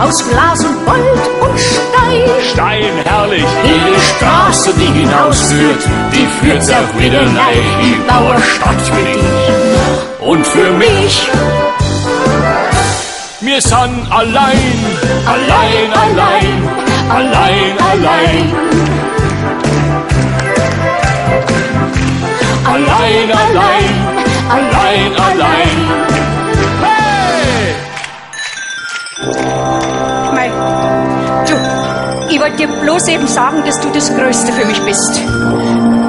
Aus Glas und Gold und Stein. Stein, herrlich! Jede Straße, die hinausführt, die führt wieder rein. Ich baue eine Stadt für dich und für mich. Wir sind allein, Allein, allein, allein, allein. Allein, allein, allein, allein. Hey! Mei, du, ich wollte dir bloß eben sagen, dass du das Größte für mich bist.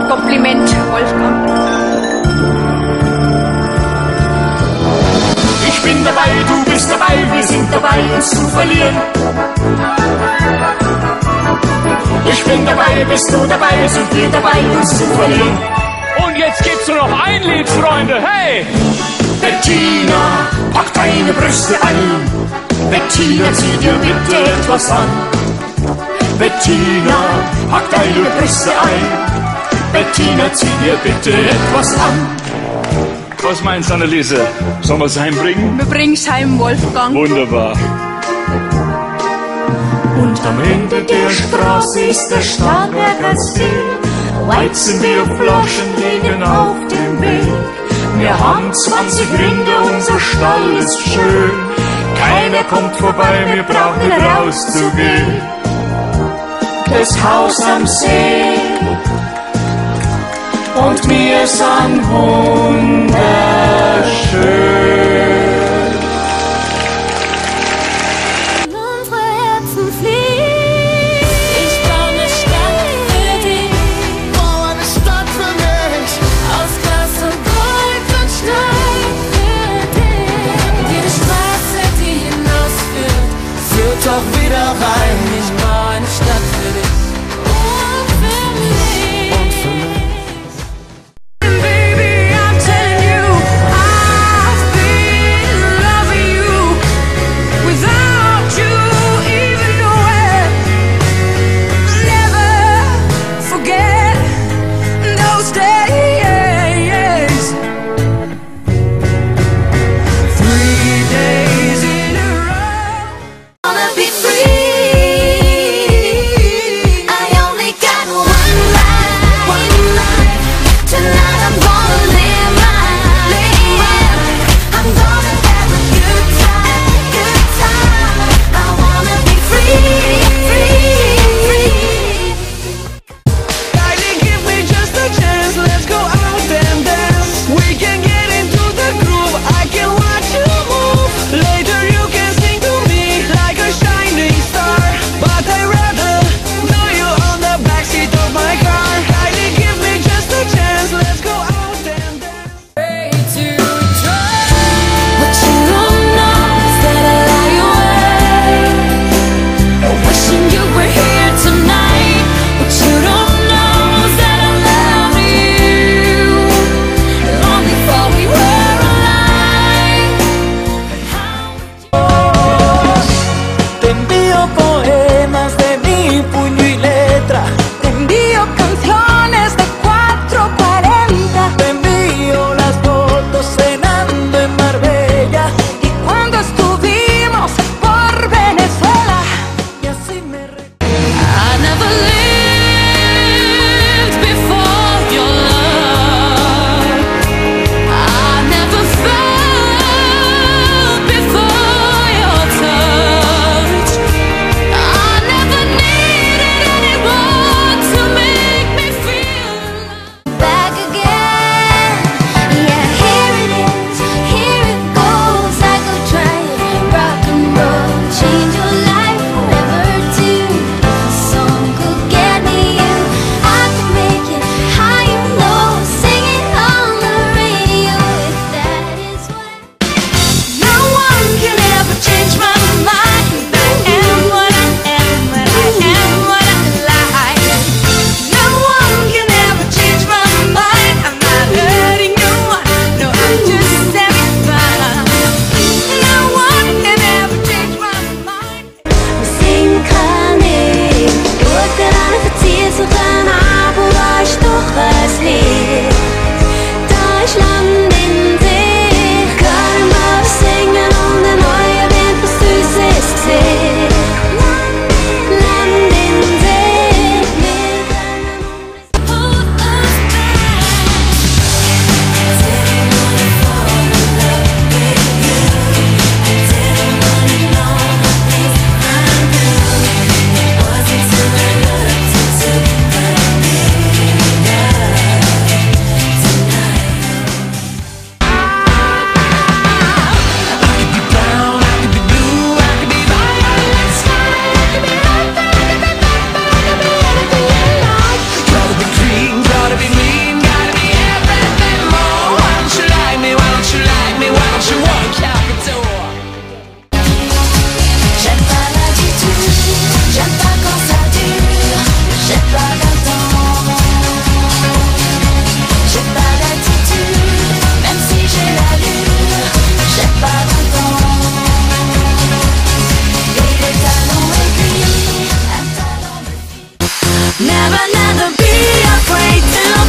Kompliment, Wolfgang. Ich bin dabei, du bist dabei, wir sind dabei, uns zu verlieren. Ich bin dabei, bist du dabei, sind wir dabei, uns zu verlieren. Und jetzt gibt's nur noch ein Lied, Freunde. Hey! Bettina, pack deine Brüste ein. Bettina, zieh dir bitte etwas an. Bettina, pack deine Brüste ein. Bettina, zieh dir bitte etwas an. Was meinst du, Anneliese? Sollen wir es heimbringen? Wir bringen's heim, Wolfgang. Wunderbar. Und am Ende der Straße ist der Starnberger See. Weizenbierflaschen liegen auf dem Weg. Wir haben 20 Rinde, unser Stall ist schön. Keiner kommt vorbei, wir brauchen nicht rauszugehen. Das Haus am See und wir sind wunderschön. Never, never be afraid to